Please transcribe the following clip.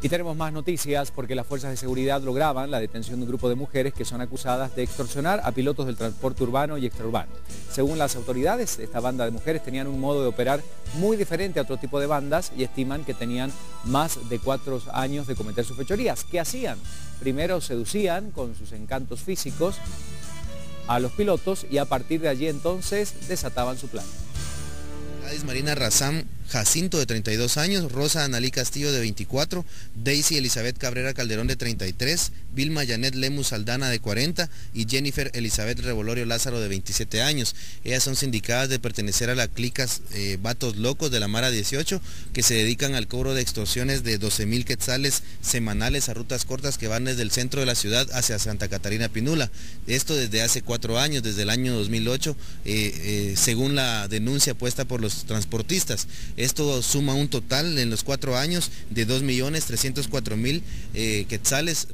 Y tenemos más noticias porque las fuerzas de seguridad lograban la detención de un grupo de mujeres que son acusadas de extorsionar a pilotos del transporte urbano y extraurbano. Según las autoridades, esta banda de mujeres tenían un modo de operar muy diferente a otro tipo de bandas y estiman que tenían más de cuatro años de cometer sus fechorías. ¿Qué hacían? Primero seducían con sus encantos físicos a los pilotos y a partir de allí entonces desataban su plan. Marina Razán Jacinto de 32 años, Rosa Analí Castillo de 24, Daisy Elizabeth Cabrera Calderón de 33, Vilma Janet Lemus Aldana de 40 y Jennifer Elizabeth Revolorio Lázaro de 27 años. Ellas son sindicadas de pertenecer a la clicas eh, Vatos Locos de la Mara 18 que se dedican al cobro de extorsiones de 12 mil quetzales semanales a rutas cortas que van desde el centro de la ciudad hacia Santa Catarina Pinula. Esto desde hace cuatro años, desde el año 2008, eh, eh, según la denuncia puesta por los transportistas. Esto suma un total en los cuatro años de 2.304.000 eh, quetzales.